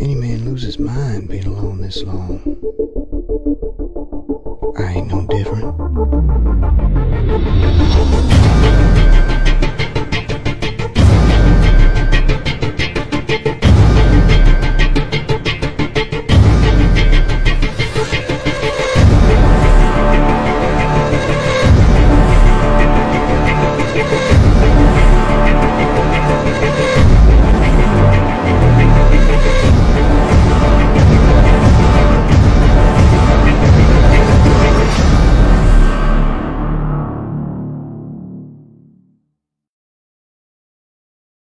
Any man loses mind being alone this long.